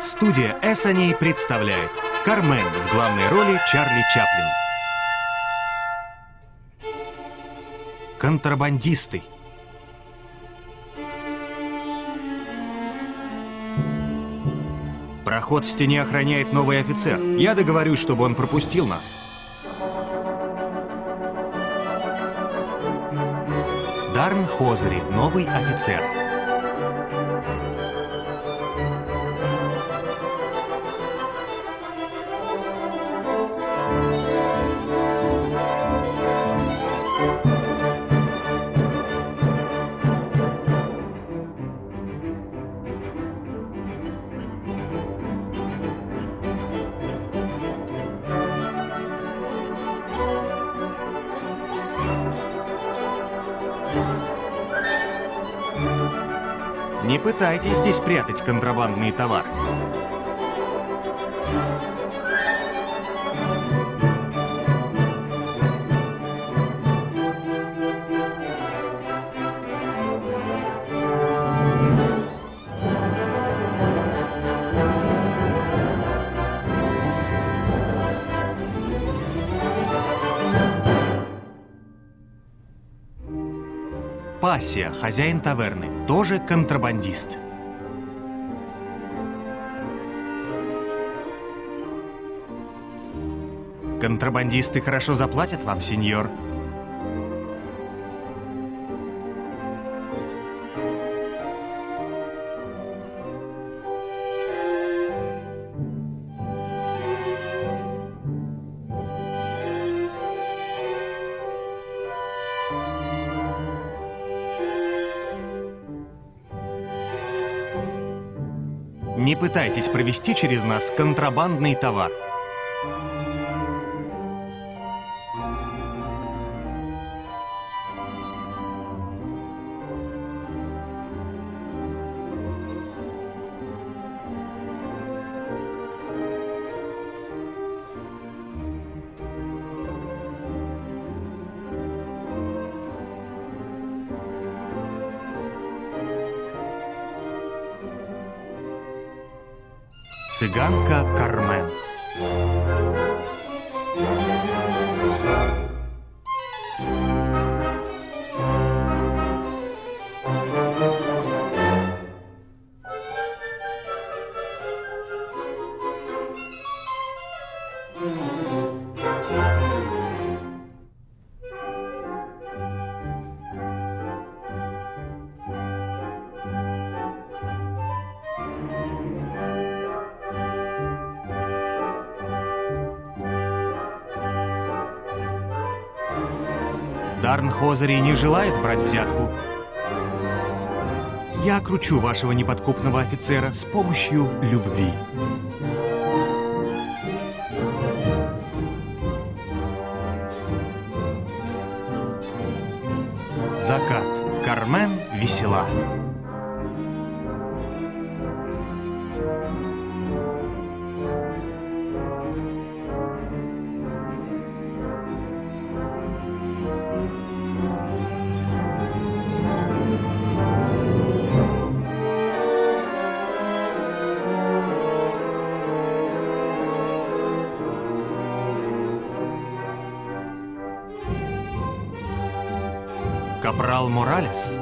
Студия Эссоней представляет Кармен в главной роли Чарли Чаплин. Контрабандисты. Проход в стене охраняет новый офицер. Я договорюсь, чтобы он пропустил нас. Дарн Хозери, новый офицер. Не пытайтесь здесь прятать контрабандные товары. Пассия, хозяин таверны, тоже контрабандист. Контрабандисты хорошо заплатят вам, сеньор. Не пытайтесь провести через нас контрабандный товар. Branca Дарн Хозери не желает брать взятку. Я кручу вашего неподкупного офицера с помощью любви. Капрал Моралес.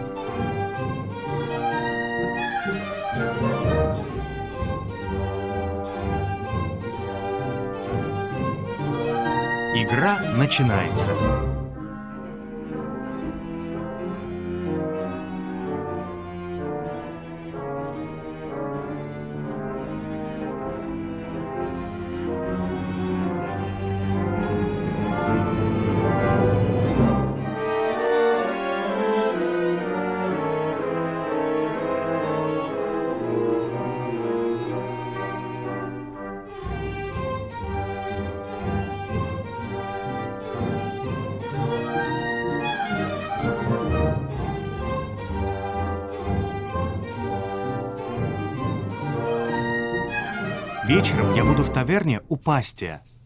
Игра начинается. Я буду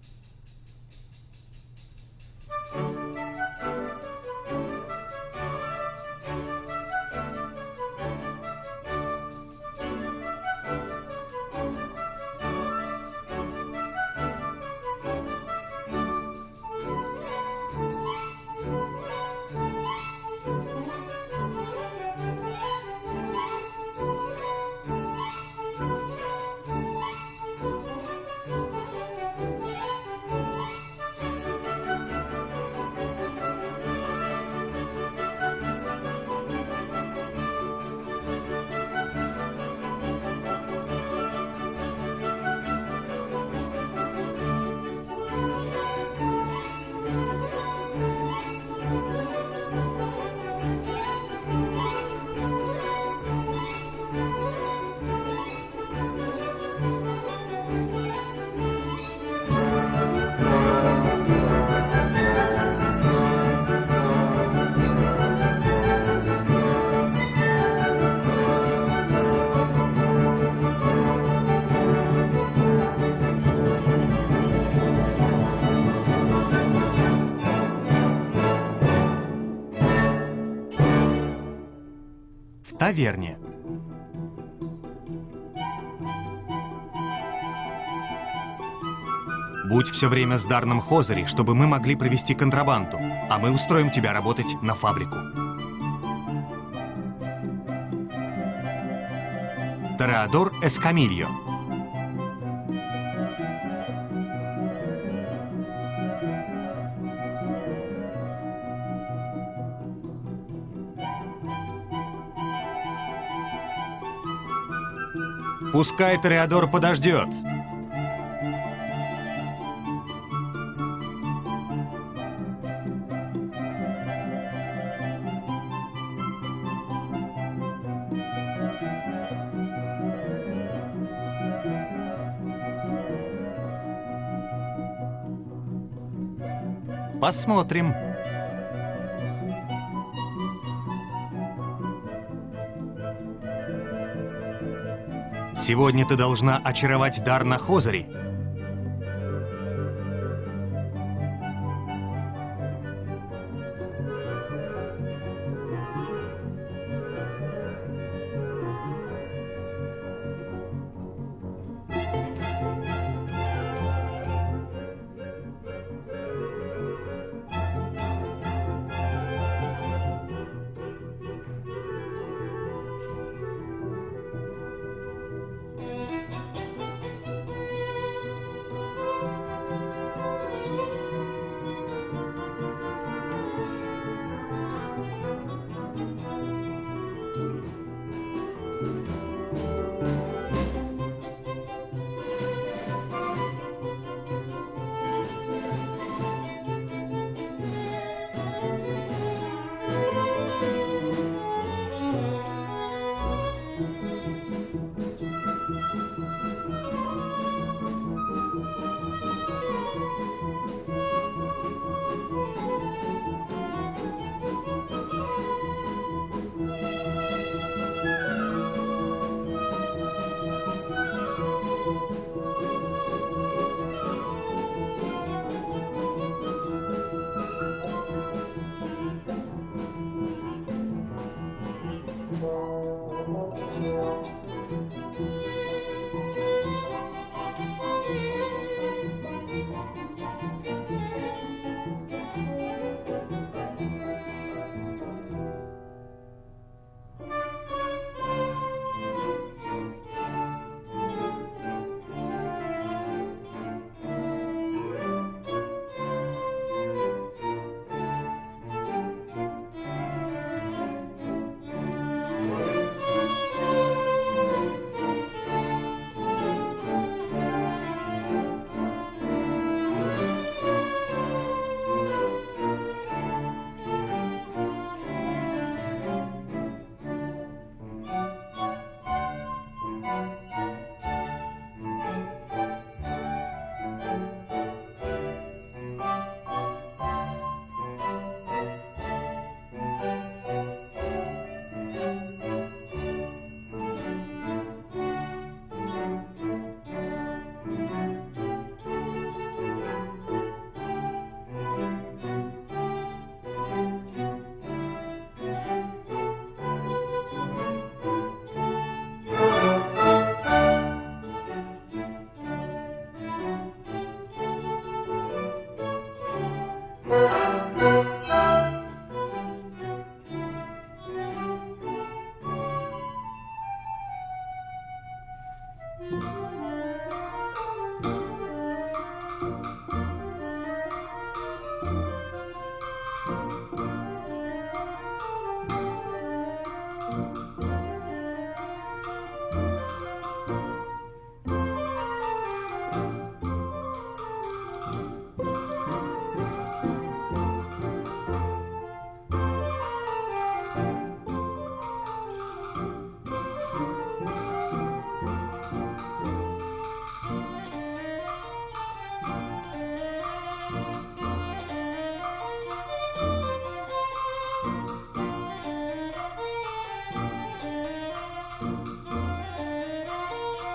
таверне. Будь все время с Дарном Хозери, чтобы мы могли провести контрабанду, а мы устроим тебя работать на фабрику. Тореадор Эскамильо. Пускай Тореадор подождет. Посмотрим. Сегодня ты должна очаровать дар на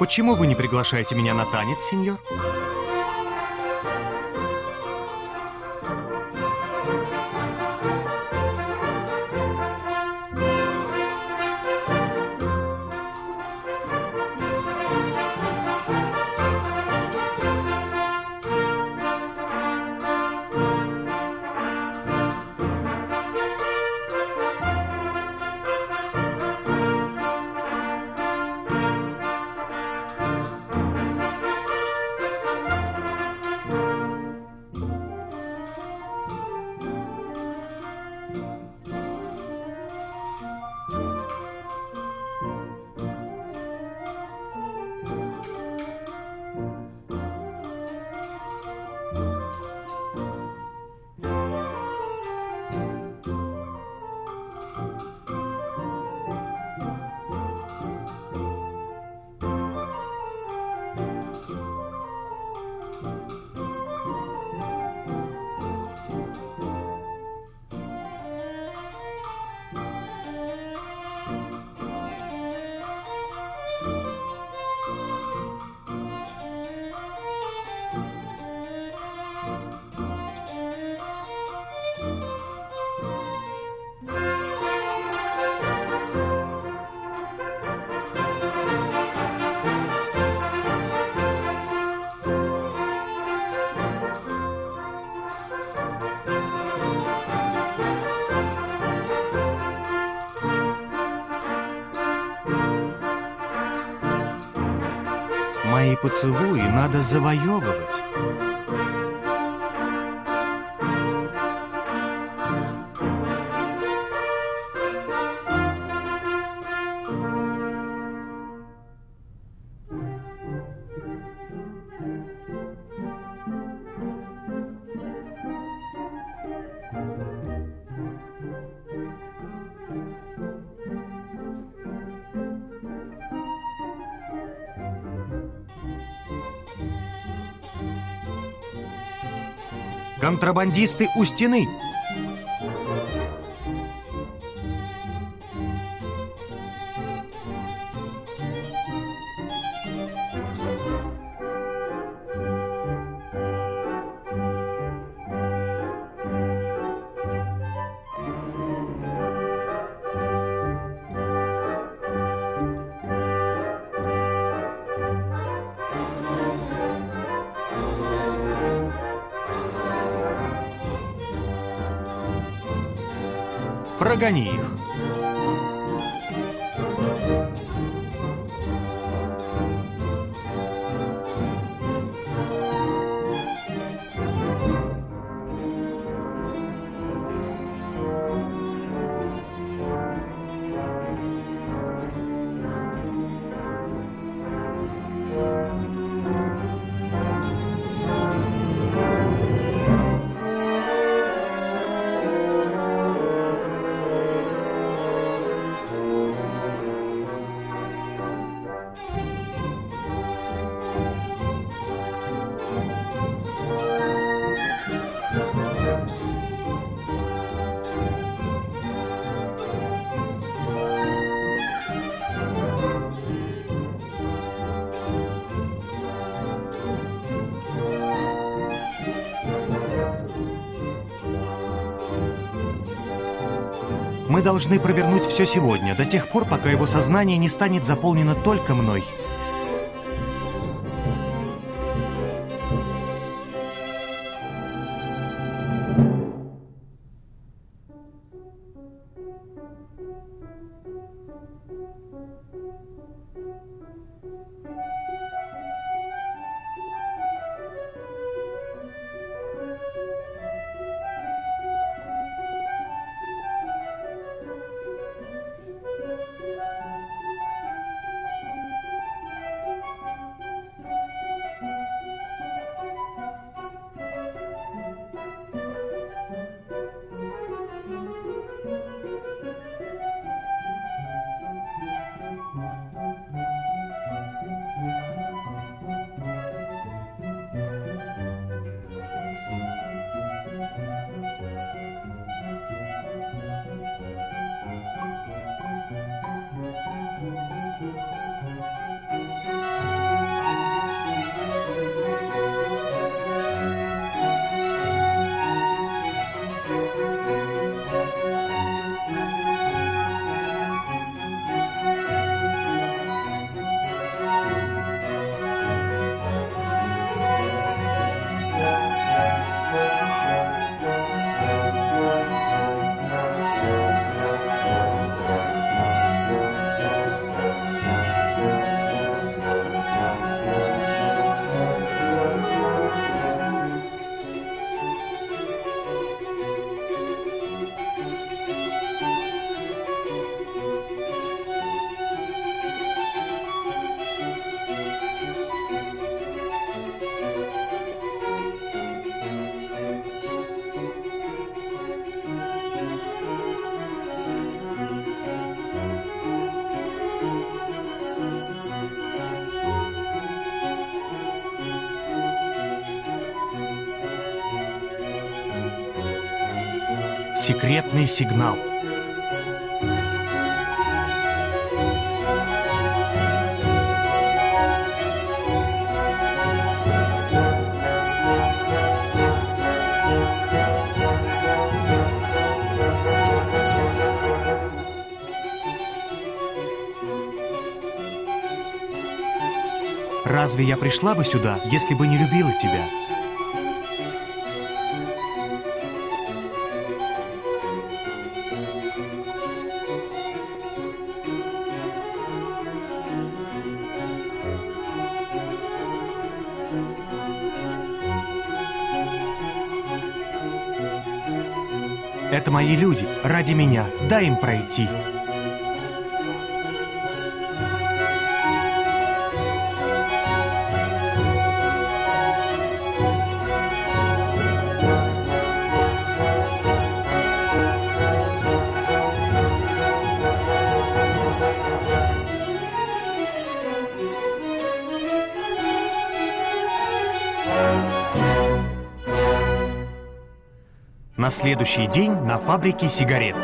Почему вы не приглашаете меня на танец, сеньор? Мои поцелуи надо завоевывать. Контрабандисты у стены! Прогони их. Мы должны провернуть все сегодня, до тех пор, пока его сознание не станет заполнено только мной. Секретный сигнал. Разве я пришла бы сюда, если бы не любила тебя? Это мои люди, ради меня. Дай им пройти. Следующий день на фабрике сигарет.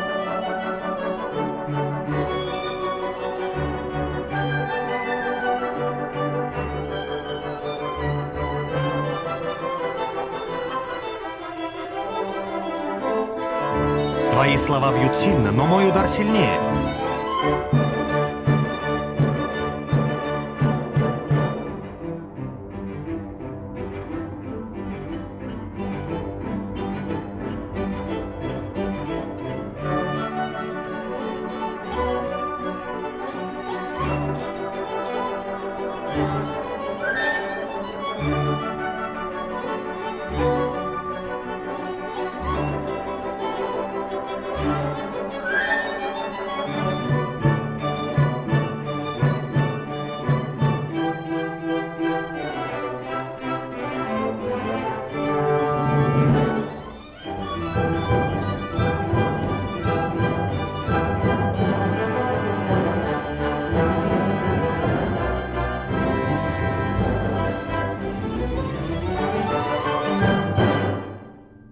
Твои слова бьют сильно, но мой удар сильнее.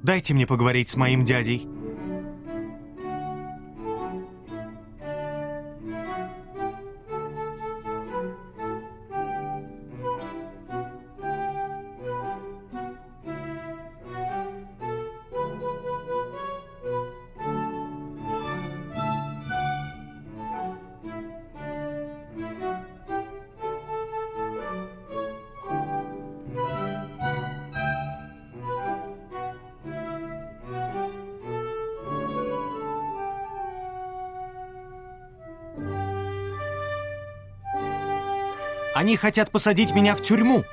Дайте мне поговорить с моим дядей. Они хотят посадить меня в тюрьму.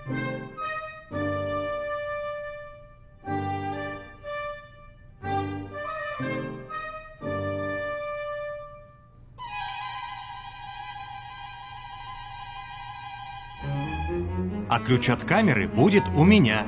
А ключ от камеры будет у меня.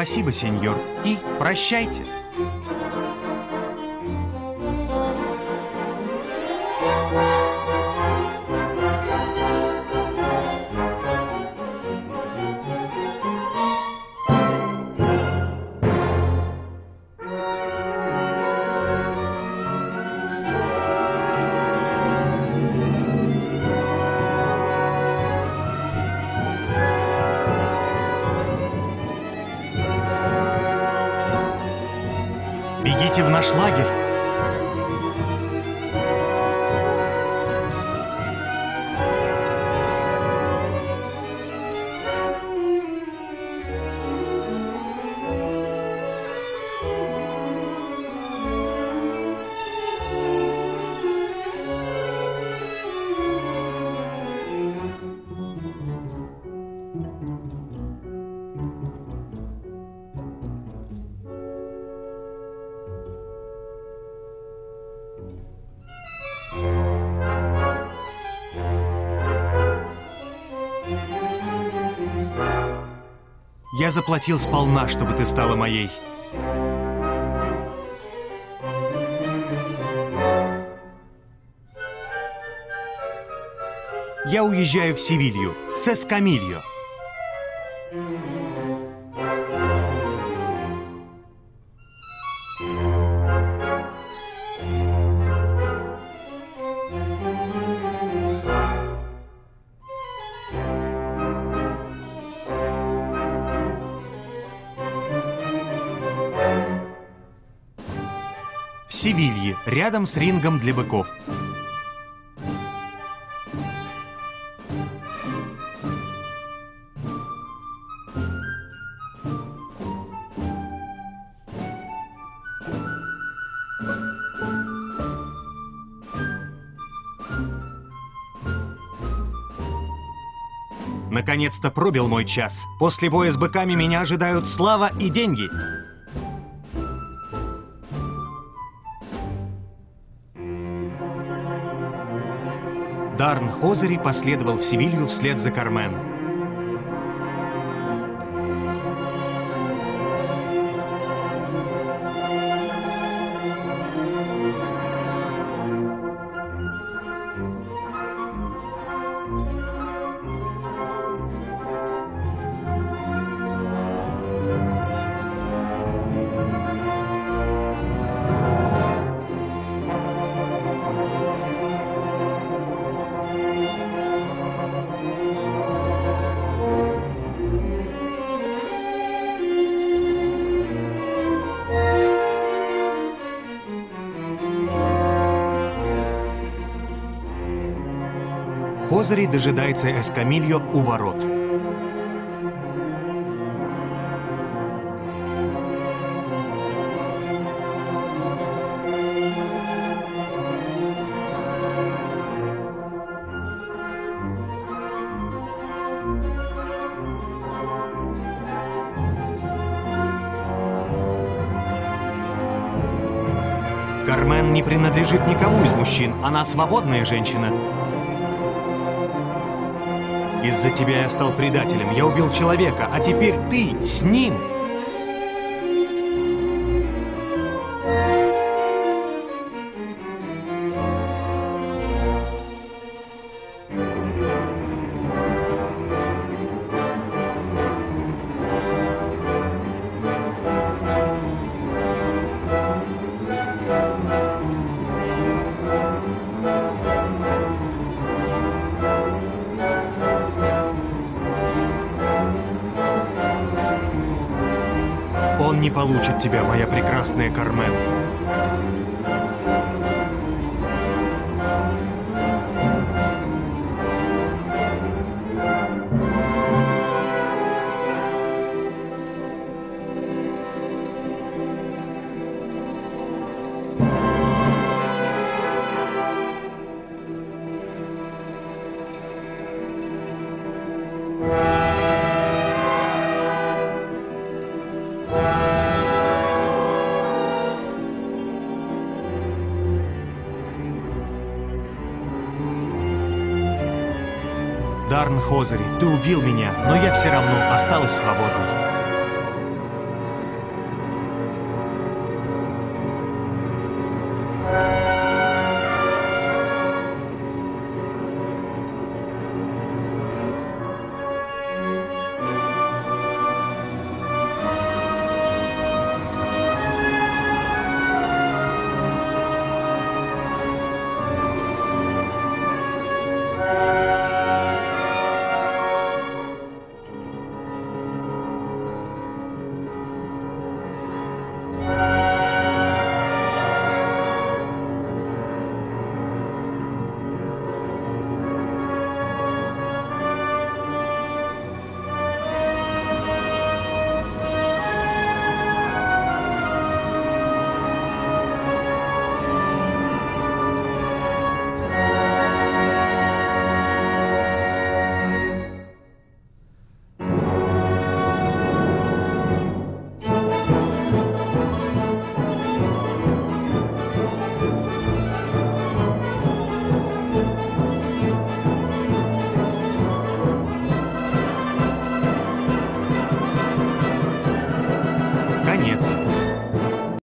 Спасибо, сеньор, и прощайте. Бегите в наш лагерь. Я заплатил сполна, чтобы ты стала моей. Я уезжаю в Севилью, с Эскамильо. Рядом с рингом для быков. Наконец-то пробил мой час. После боя с быками меня ожидают слава и деньги. Дарн Хозери последовал в Севилью вслед за Кармен. Хозери дожидается Эскамильо у ворот. Кармен не принадлежит никому из мужчин. Она свободная женщина. Из-за тебя я стал предателем. Я убил человека, а теперь ты с ним. Не получит тебя, моя прекрасная Кармен. Дарн Хозери, ты убил меня, но я все равно осталась свободной.